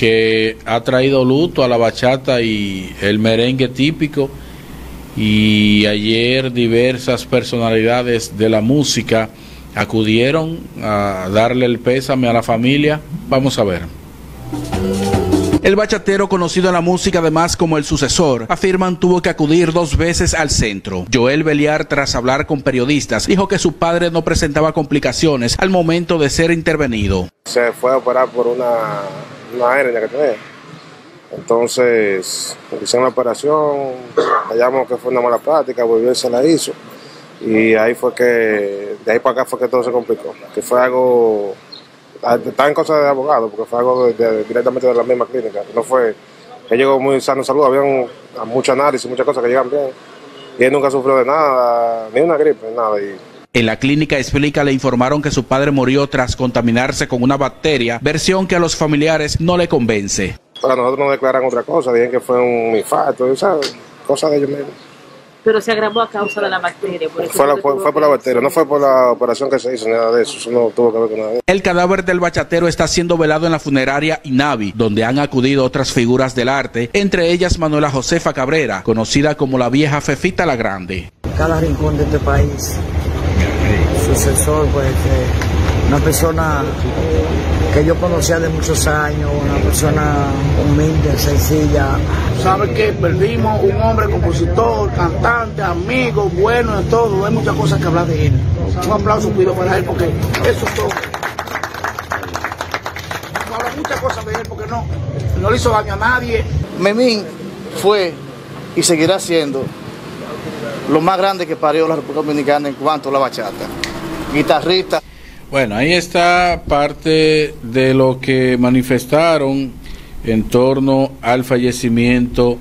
que ha traído luto a la bachata y el merengue típico. Y ayer diversas personalidades de la música acudieron a darle el pésame a la familia. Vamos a ver. El bachatero, conocido en la música además como el sucesor, afirman tuvo que acudir dos veces al centro. Joel Beliar, tras hablar con periodistas, dijo que su padre no presentaba complicaciones al momento de ser intervenido. Se fue a operar por una, una hernia que tenía. Entonces, hicieron la operación, hallamos que fue una mala práctica, volvió y se la hizo. Y ahí fue que, de ahí para acá fue que todo se complicó. Que fue algo Ah, está en cosas de abogado, porque fue algo directamente de la misma clínica. No fue, él llegó muy sano de salud, había mucho análisis, muchas cosas que llegan bien. Y él nunca sufrió de nada, ni una gripe, nada. Y, en la clínica explica le informaron que su padre murió tras contaminarse con una bacteria, versión que a los familiares no le convence. Para nosotros nos declaran otra cosa, dicen que fue un infarto, ¿sabes? Cosas de ellos mismos pero se agravó a causa de la bacteria. fue, fue, por la bacteria, no fue por la operación que se hizo, nada de eso, eso no tuvo que ver con nada. El cadáver del bachatero está siendo velado en la funeraria Inavi, donde han acudido otras figuras del arte, entre ellas Manuela Josefa Cabrera, conocida como la vieja Fefita la Grande. Cada rincón de este país, sucesor, pues, una persona que yo conocía de muchos años, una persona humilde, sencilla. ¿Sabe que Perdimos un hombre compositor, cantante, amigo, bueno de todo. Hay muchas cosas que hablar de él. Un aplauso pido para él porque eso es todo. Habla muchas cosas de él porque no, no le hizo daño a nadie. Memín fue y seguirá siendo lo más grande que parió la República Dominicana en cuanto a la bachata. Guitarrista. Bueno, ahí está parte de lo que manifestaron en torno al fallecimiento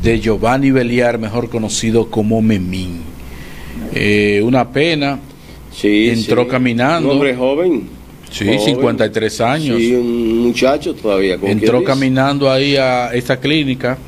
de Giovanni Beliar, mejor conocido como Memín. Eh, una pena. Sí, entró caminando. Un hombre joven. Sí, 53 años. Sí, un muchacho todavía. Entró caminando ahí a esta clínica